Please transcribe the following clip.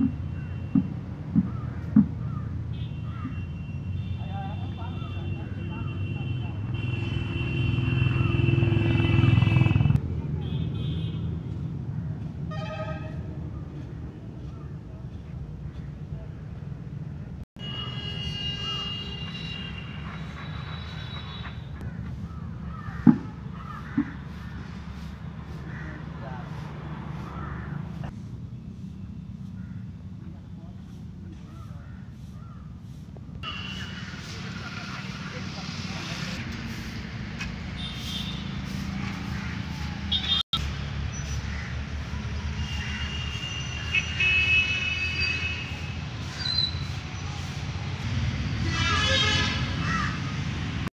Mm-hmm.